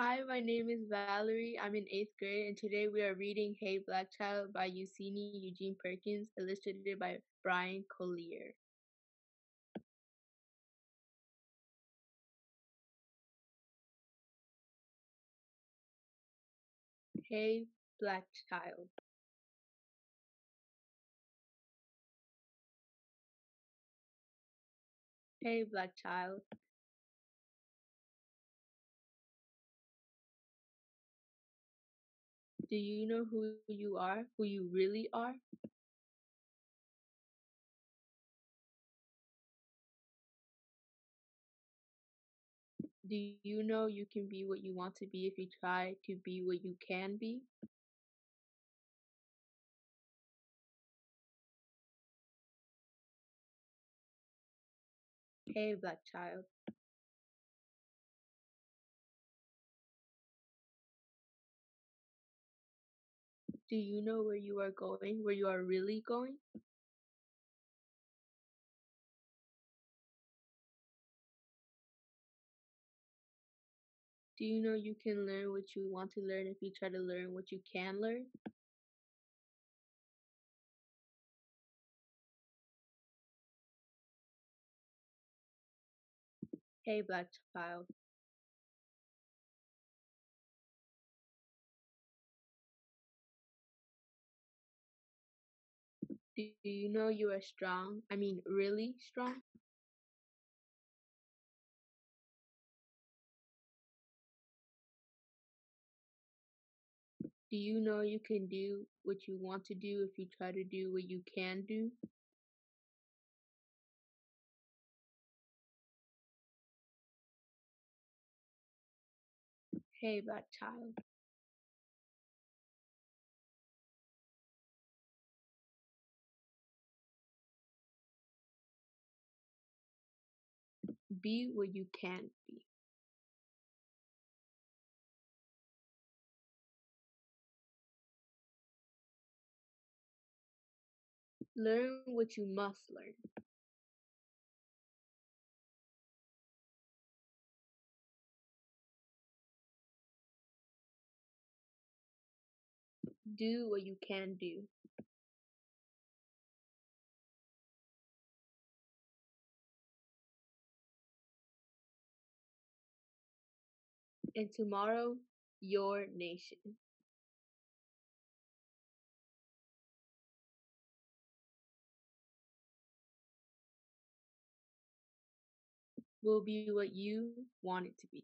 Hi, my name is Valerie. I'm in eighth grade, and today we are reading Hey Black Child by Useni Eugene Perkins, illustrated by Bryan Collier. Hey Black Child. Hey Black Child. Do you know who you are, who you really are? Do you know you can be what you want to be if you try to be what you can be? Hey Black Child. Do you know where you are going, where you are really going? Do you know you can learn what you want to learn if you try to learn what you can learn? Hey Black Child. Do you know you are strong? I mean, really strong? Do you know you can do what you want to do if you try to do what you can do? Hey Black Child. Be what you can be. Learn what you must learn. Do what you can do. And tomorrow, your nation. Will be what you want it to be.